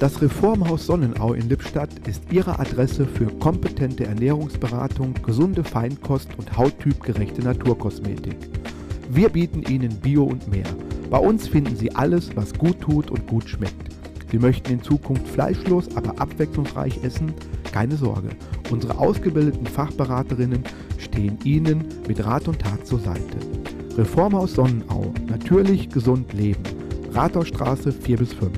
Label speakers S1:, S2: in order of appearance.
S1: Das Reformhaus Sonnenau in Lippstadt ist Ihre Adresse für kompetente Ernährungsberatung, gesunde Feinkost und hauttypgerechte Naturkosmetik. Wir bieten Ihnen Bio und mehr. Bei uns finden Sie alles, was gut tut und gut schmeckt. Sie möchten in Zukunft fleischlos, aber abwechslungsreich essen? Keine Sorge. Unsere ausgebildeten Fachberaterinnen stehen Ihnen mit Rat und Tat zur Seite. Reformhaus Sonnenau. Natürlich gesund leben. Rathausstraße 4 bis 5.